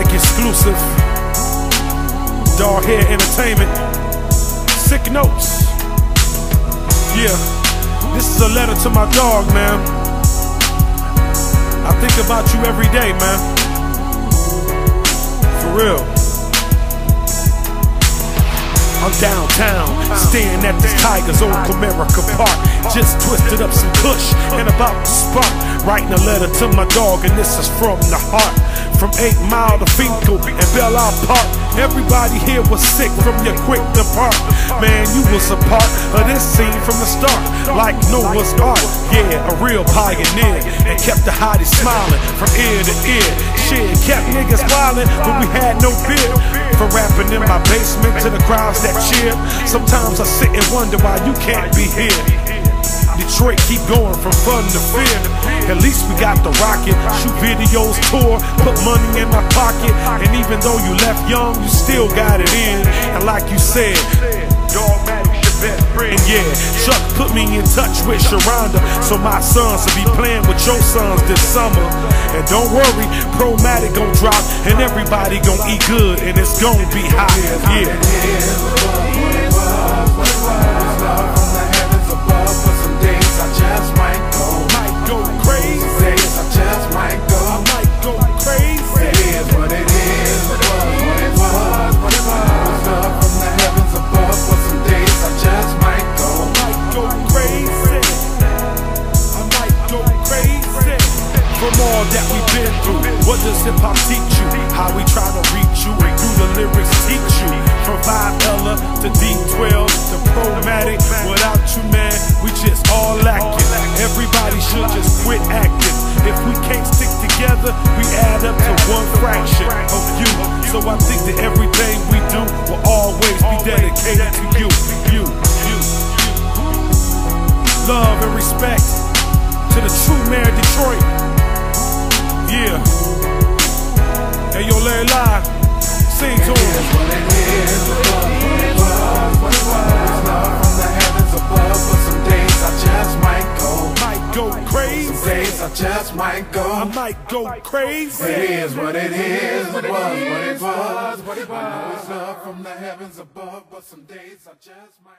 exclusive. Dog Hair Entertainment. Sicknotes. Yeah, this is a letter to my dog, man. I think about you every day, man. For real. I'm downtown, staring at this Tigers old Comerica Park. Just twisted up some push and about to spark. Writing a letter to my dog, and this is from the heart. From 8 Mile to Fenkell and Belle Isle Park. Everybody here was sick from your quick depart. Man, you was a part of this scene from the start. Like Noah's Ark, yeah, a real pioneer. And kept the hottie smiling from ear to ear. Shit, kept niggas wildin', but we had no fear. For rapping in my basement to the crowds that cheer. Sometimes I sit and wonder why you can't be here. Detroit keep going from fun to fear. At least we got the rocket, shoot videos, tour, put money in my pocket. And even though you left young, you still got it in. And like you said, dogmatic your best friend. And yeah, Chuck put me in touch with Sharonda, so my sons will be playing with your sons this summer. And don't worry, Promatic gon' drop, and everybody gon' eat good, and it's gon' be hot. Yeah. From all that we've been through, what does hip hop teach you? How we try to reach you, through the lyrics teach you. From Five Ella to D12 to Promatic, without you, man, we just all lacking. Everybody should just quit acting. If we can't stick together, we add up to one fraction of you. So I think that everything we do will always be dedicated to you, you, you love and respect to the true mayor of Detroit. Yeah. Hey, yo, Larry Live, sing to him. What it is, what it was, what it was. Love from the heavens above. But some days I just might go Might go crazy. Some days I just might go. I might go crazy. It is what it is. It was what it was. What it was. I know it's love from the heavens above, but some days I just might.